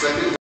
Second.